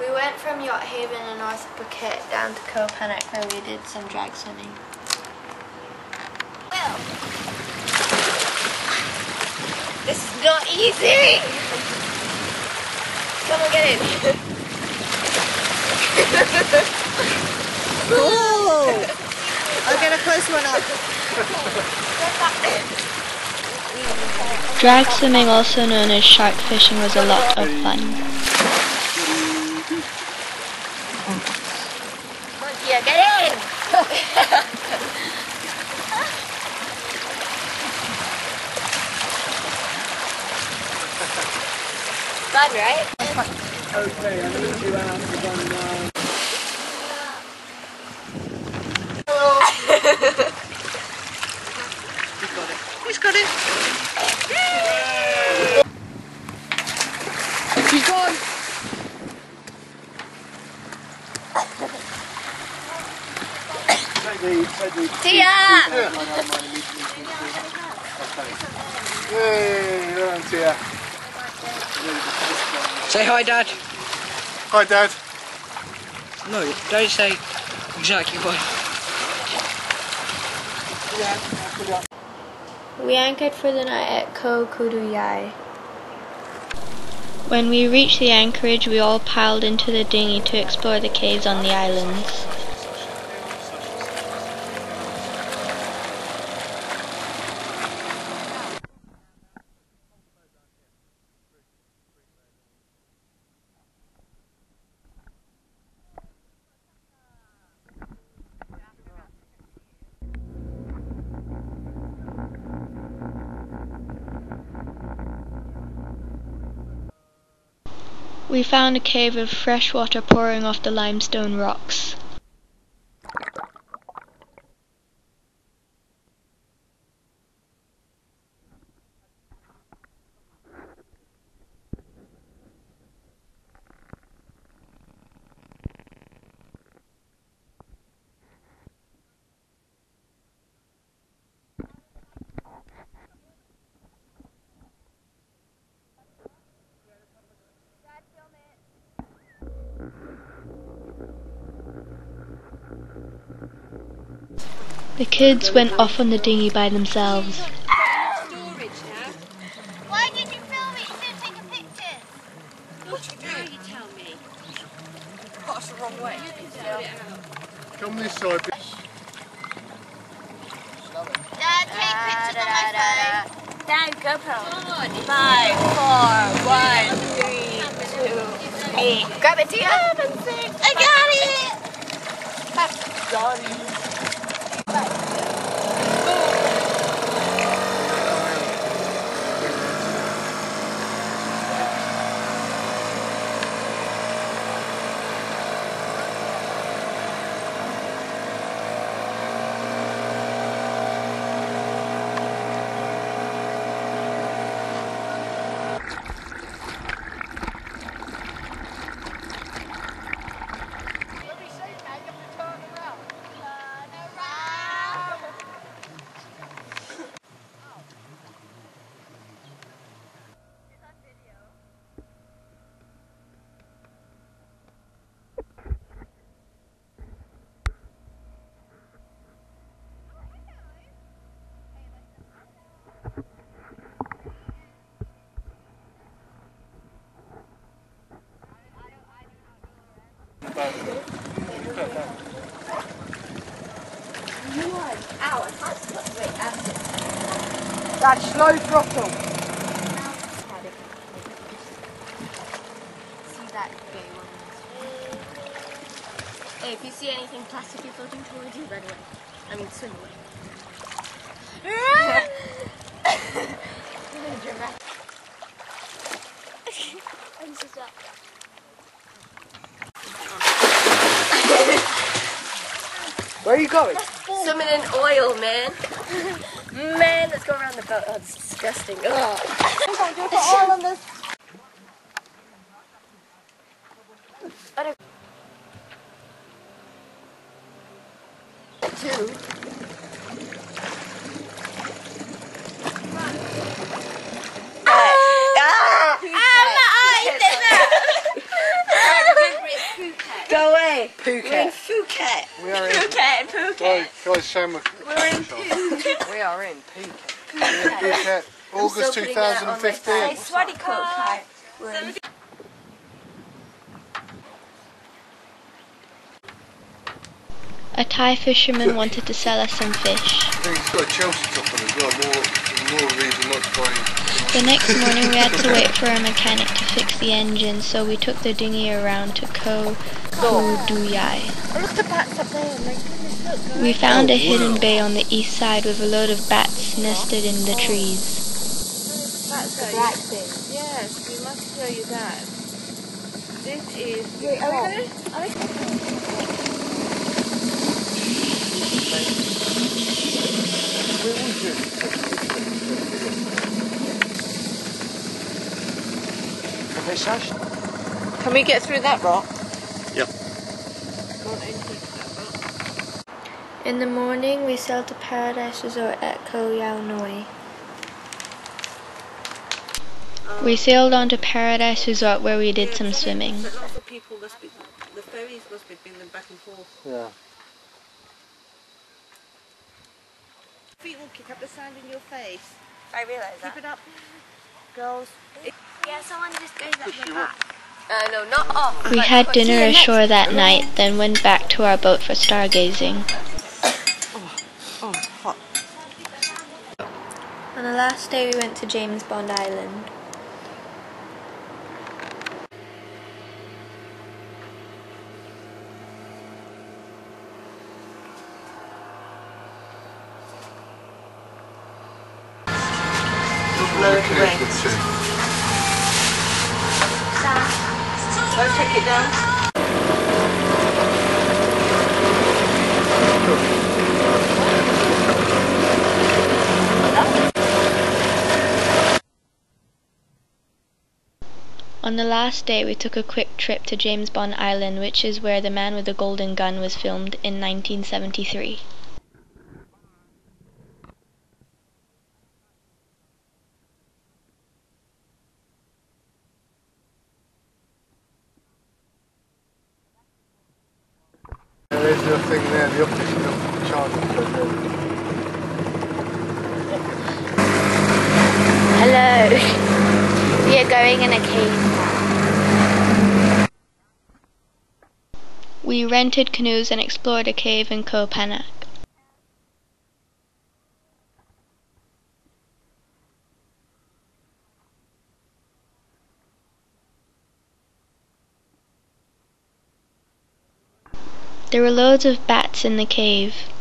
We went from Yacht Haven in North Phuket down to Koh Phangan where we did some drag swimming. Well, this is not easy. Come on, get in. Oh! I'll get a close one up. Drag swimming, also known as shark fishing, was a lot of fun. Tia, get in. Fun, right? Okay, I'm going to do the one. Take the, take the... Tia! Yay, well done, Tia. Say hi, Dad. Hi, Dad. No, don't say exactly what. We anchored for the night at Koh Kuduyai. When we reached the anchorage, we all piled into the dinghy to explore the caves on the islands. We found a cave of fresh water pouring off the limestone rocks. The kids went off on the dinghy by themselves. Why did you film it? You should have taken pictures. Come this side. Dad, take pictures on my phone. Dad, GoPro. Five, four, one, three, two, eight. Grab it, Tia. Seven, six. I got it. Dad, slow throttle. See that. Hey, if you see anything plastic you're floating towards you, run away. I mean, swim away. I'm so sorry. Where are you going? Swimming in oil, man. man, let's go around the boat. Oh, it's disgusting. Ugh. I don't- Two. Ah! Ah! Ah! We're in Phuket. Phuket. We are in. Phuket, Phuket. Sam, We're in Phuket. We are in Phuket. Phuket, August still putting that 2015. Swaddy Cook. A Thai fisherman wanted to sell us some fish. I think it's got a Chelsea top on as well, more, more reason not to buy The next morning we had to wait for a mechanic to fix the engine, so we took the dinghy around to Koh Duyai. Oh, look at the bats up there. My goodness, look. guys. We found a hidden bay on the east side with a load of bats nested in the trees. Bats the black thing. Yes, we must show you that. This is. Wait, are we gonna? Are we Can we get through that rock? Yep. Not into that rock. In the morning we sailed to Paradise Resort at Koh Yao Noi. We sailed on to Paradise Resort where we did some swimming. But lots of people must be. The ferries must be bringing them back and forth. Yeah. Feet will kick up the sand in your face. I realise Keep that. it up, girls. Yeah, someone just goes up the back. Uh, no, not off. We had dinner ashore that night, then went back to our boat for stargazing. Oh, hot. On the last day we went to James Bond Island. Blowing away. Don't take it down. On the last day we took a quick trip to James Bond Island, which is where The Man with the Golden Gun was filmed in 1973. There's the thing there, the official charging station. Hello! we are going in a cave. We rented canoes and explored a cave in Koh. There were loads of bats in the cave.